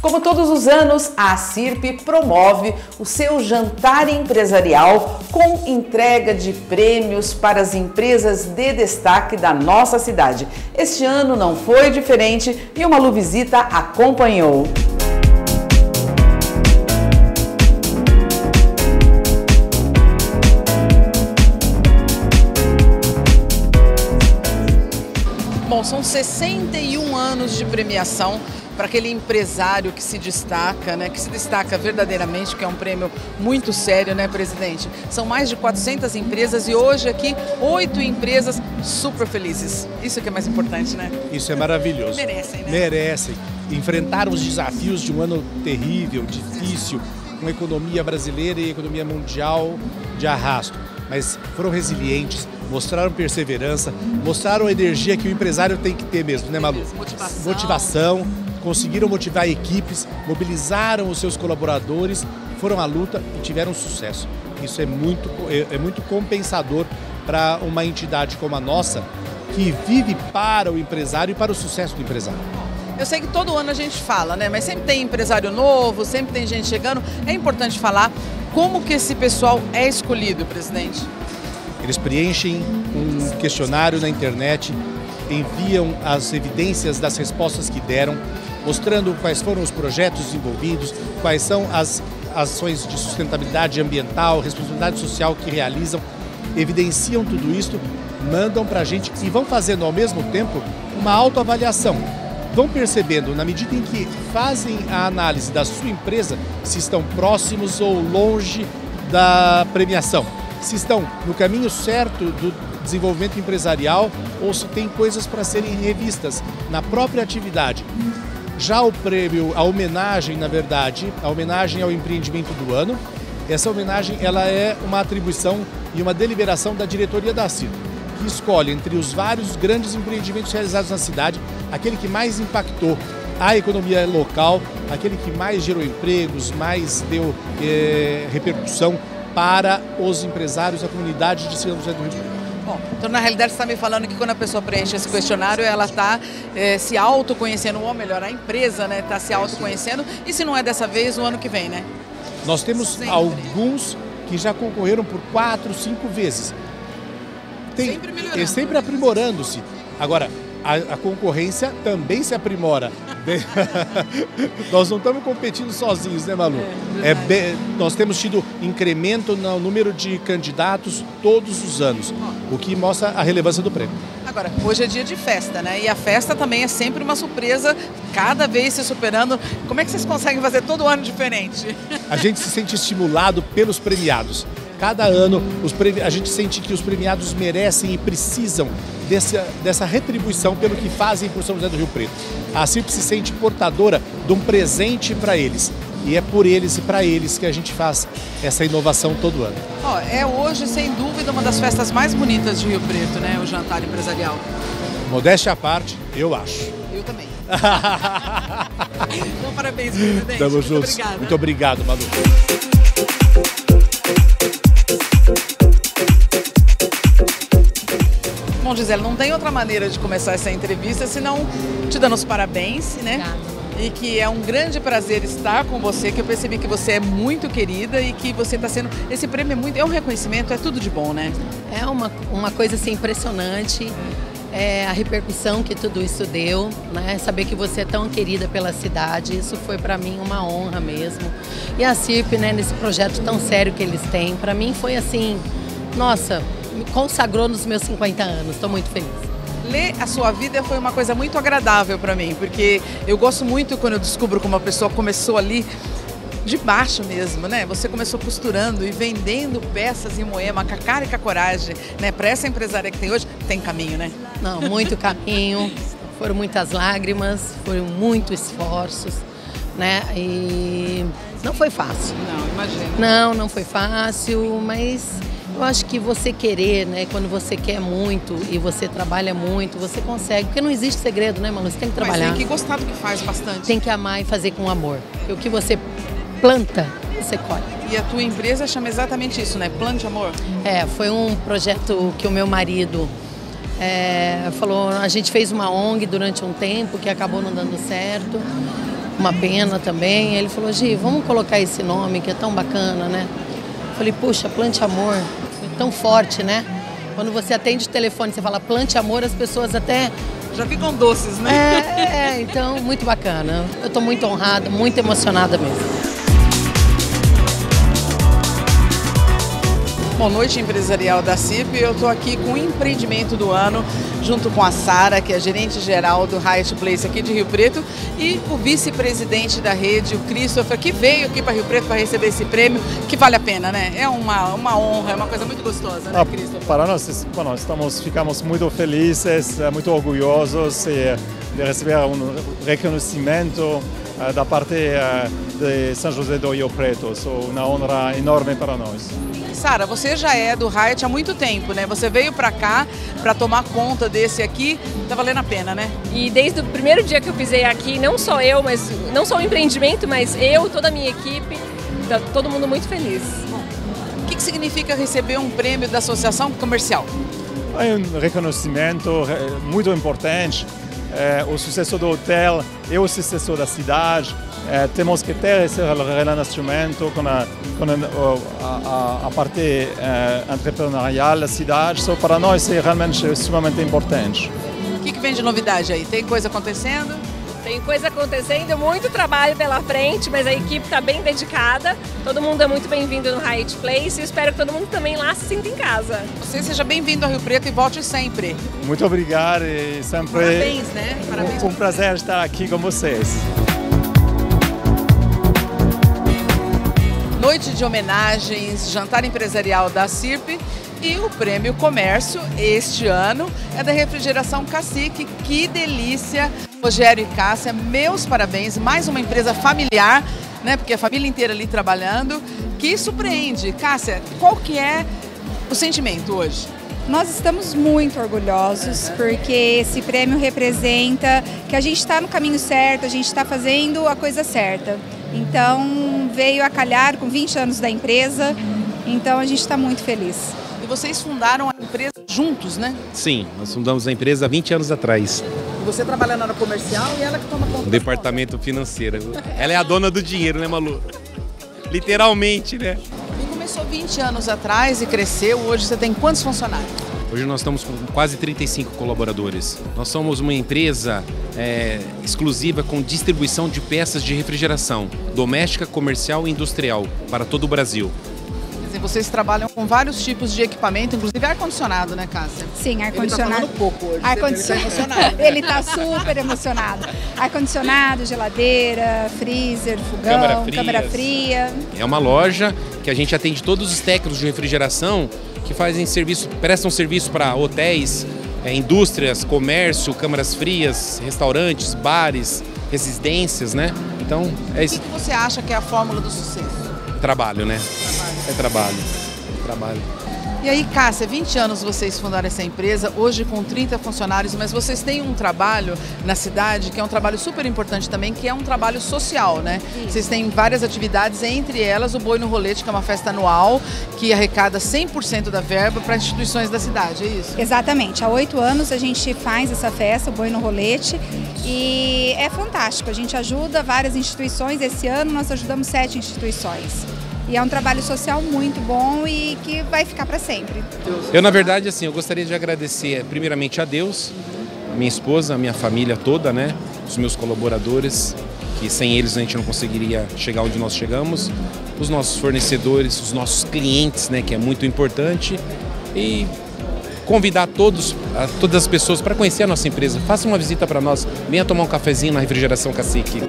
Como todos os anos, a CIRP promove o seu jantar empresarial com entrega de prêmios para as empresas de destaque da nossa cidade. Este ano não foi diferente e uma Luvisita acompanhou. Bom, são 61 anos de premiação para aquele empresário que se destaca, né, que se destaca verdadeiramente, que é um prêmio muito sério, né, presidente? São mais de 400 empresas e hoje aqui oito empresas super felizes. Isso que é mais importante, né? Isso é maravilhoso. Merecem, né? Merecem. Enfrentaram os desafios de um ano terrível, difícil, com a economia brasileira e a economia mundial de arrasto. Mas foram resilientes, mostraram perseverança, mostraram a energia que o empresário tem que ter mesmo, né, Malu? Motivação. Motivação conseguiram motivar equipes, mobilizaram os seus colaboradores, foram à luta e tiveram sucesso. Isso é muito, é, é muito compensador para uma entidade como a nossa, que vive para o empresário e para o sucesso do empresário. Eu sei que todo ano a gente fala, né? Mas sempre tem empresário novo, sempre tem gente chegando. É importante falar como que esse pessoal é escolhido, presidente. Eles preenchem um questionário na internet, enviam as evidências das respostas que deram, mostrando quais foram os projetos envolvidos, quais são as ações de sustentabilidade ambiental, responsabilidade social que realizam, evidenciam tudo isso, mandam para a gente e vão fazendo ao mesmo tempo uma autoavaliação. Vão percebendo, na medida em que fazem a análise da sua empresa, se estão próximos ou longe da premiação, se estão no caminho certo do desenvolvimento empresarial ou se tem coisas para serem revistas na própria atividade. Já o prêmio, a homenagem, na verdade, a homenagem ao empreendimento do ano, essa homenagem ela é uma atribuição e uma deliberação da diretoria da CIR, que escolhe entre os vários grandes empreendimentos realizados na cidade, aquele que mais impactou a economia local, aquele que mais gerou empregos, mais deu é, repercussão para os empresários, a comunidade de São José do Rio Preto. Bom, então na realidade você está me falando que quando a pessoa preenche esse questionário, ela está é, se autoconhecendo, ou melhor, a empresa está né, tá se autoconhecendo, e se não é dessa vez, no ano que vem, né? Nós temos Sempre. alguns que já concorreram por quatro, cinco vezes. Tem, sempre melhorando. Sempre aprimorando-se. Agora, a, a, concorrência também se aprimora. nós não estamos competindo sozinhos, né, Malu? É, é bem, nós temos tido incremento no número de candidatos todos os anos, o que mostra a relevância do prêmio. Agora, hoje é dia de festa, né? E a festa também é sempre uma surpresa, cada vez se superando. Como é que vocês conseguem fazer todo ano diferente? A gente se sente estimulado pelos premiados. Cada ano os a gente sente que os premiados merecem e precisam dessa, dessa retribuição pelo que fazem por São José do Rio Preto. A CIP se sente portadora de um presente para eles. E é por eles e para eles que a gente faz essa inovação todo ano. Oh, é hoje, sem dúvida, uma das festas mais bonitas de Rio Preto, né? O jantar empresarial. Modéstia à parte, eu acho. Eu também. então, parabéns, presidente. Tamo Muito juntos. Obrigado. Muito obrigado, Manu. Gisele, não tem outra maneira de começar essa entrevista senão te dando os parabéns, né? Obrigada. E que é um grande prazer estar com você, que eu percebi que você é muito querida e que você está sendo. Esse prêmio é muito. É um reconhecimento, é tudo de bom, né? É uma, uma coisa assim impressionante. É, a repercussão que tudo isso deu, né? Saber que você é tão querida pela cidade, isso foi para mim uma honra mesmo. E a CIRP, né, nesse projeto tão sério que eles têm, para mim foi assim, nossa, me consagrou nos meus 50 anos. Estou muito feliz. Ler a sua vida foi uma coisa muito agradável para mim, porque eu gosto muito quando eu descubro como uma pessoa começou ali de baixo mesmo, né? Você começou costurando e vendendo peças em Moema, com a cara e com a coragem, né? Para essa empresária que tem hoje, tem caminho, né? Não, muito caminho. Foram muitas lágrimas, foram muitos esforços, né? E não foi fácil. Não, imagina. Não, não foi fácil, mas eu acho que você querer, né? Quando você quer muito e você trabalha muito, você consegue. Porque não existe segredo, né, Manu? Você tem que trabalhar. Mas tem que gostar do que faz bastante. Tem que amar e fazer com amor. O que você planta, você colhe. E a tua empresa chama exatamente isso, né? Plante Amor? É, foi um projeto que o meu marido é, falou. A gente fez uma ONG durante um tempo que acabou não dando certo. uma pena também. Ele falou, Gi, vamos colocar esse nome que é tão bacana, né? Eu falei, puxa, Plante Amor, tão forte, né? Quando você atende o telefone, você fala Plante Amor, as pessoas até já ficam doces, né? É, é então, muito bacana. Eu estou muito honrada, muito emocionada mesmo. Bom, noite empresarial da CIP. Eu estou aqui com o empreendimento do ano, junto com a Sara, que é gerente geral do Hyatt Place aqui de Rio Preto, e o vice-presidente da rede, o Christopher, que veio aqui para Rio Preto para receber esse prêmio, que vale a pena, né? É uma, uma honra, é uma coisa muito gostosa, né, ah, Christopher? Para nós, bueno, estamos, ficamos muito felizes, eh, muito orgulhosos de receber um reconhecimento eh, da parte eh, de São José do Rio Preto. So, uma honra enorme para nós. Sara, você já é do Hyatt há muito tempo, né? Você veio para cá para tomar conta desse aqui, tá valendo a pena, né? E desde o primeiro dia que eu pisei aqui, não só eu, mas não só o empreendimento, mas eu, toda a minha equipe, tá todo mundo muito feliz. O que, que significa receber um prêmio da Associação Comercial? É um reconhecimento muito importante. É, o sucesso do hotel é o sucesso da cidade eh, temos que ter esse relacionamento com a, com a, a, a parte entrepreneurial da cidade, so, para nós é realmente extremamente importante. O que, que vem de novidade aí? Tem coisa acontecendo? Tem coisa acontecendo, muito trabalho pela frente, mas a equipe está bem dedicada. Todo mundo é muito bem-vindo no Hyatt Place e espero que todo mundo também lá se sinta em casa. Você seja bem-vindo ao Rio Preto e volte sempre. Muito obrigado e sempre Parabéns, né? Parabéns. Um, um prazer estar aqui com vocês. noite de homenagens, jantar empresarial da CIRP e o Prêmio Comércio este ano é da Refrigeração Cacique. Que delícia! Rogério e Cássia, meus parabéns. Mais uma empresa familiar, né? Porque a família inteira ali trabalhando, que surpreende. Cássia, qual que é o sentimento hoje? Nós estamos muito orgulhosos porque esse prêmio representa que a gente está no caminho certo, a gente está fazendo a coisa certa. Então veio a calhar com 20 anos da empresa, então a gente está muito feliz. E vocês fundaram a empresa juntos, né? Sim, nós fundamos a empresa há 20 anos atrás. Você trabalha na área comercial e ela que toma conta. Departamento financeiro. Ela é a dona do dinheiro, né, Malu? Literalmente, né? E começou 20 anos atrás e cresceu. Hoje você tem quantos funcionários? Hoje nós estamos com quase 35 colaboradores. Nós somos uma empresa é, exclusiva com distribuição de peças de refrigeração doméstica, comercial e industrial para todo o Brasil. Dizer, vocês trabalham com vários tipos de equipamento, inclusive ar-condicionado, né, Cássia? Sim, ar-condicionado. Ele tá pouco hoje. Ar ele está emocionado. ele está super emocionado. Ar-condicionado, geladeira, freezer, fogão, câmara, câmara fria. É uma loja que a gente atende todos os técnicos de refrigeração que fazem serviço, prestam serviço para hotéis, é, indústrias, comércio, câmaras frias, restaurantes, bares, residências, né? Então, é isso. O que, que você acha que é a fórmula do sucesso? Trabalho, né? Trabalho. É trabalho. Trabalho. E aí, Cássia, 20 anos vocês fundaram essa empresa, hoje com 30 funcionários, mas vocês têm um trabalho na cidade que é um trabalho super importante também, que é um trabalho social, né? Sim. Vocês têm várias atividades, entre elas o Boi no Rolete, que é uma festa anual que arrecada 100% da verba para instituições da cidade, é isso? Exatamente. Há oito anos a gente faz essa festa, o Boi no Rolete, e é fantástico. A gente ajuda várias instituições. Esse ano nós ajudamos sete instituições. E é um trabalho social muito bom e que vai ficar para sempre. Eu, na verdade, assim, eu gostaria de agradecer primeiramente a Deus, a minha esposa, a minha família toda, né? Os meus colaboradores, que sem eles a gente não conseguiria chegar onde nós chegamos, os nossos fornecedores, os nossos clientes, né, que é muito importante, e convidar todos, todas as pessoas para conhecer a nossa empresa. Faça uma visita para nós, venha tomar um cafezinho na Refrigeração Cacique.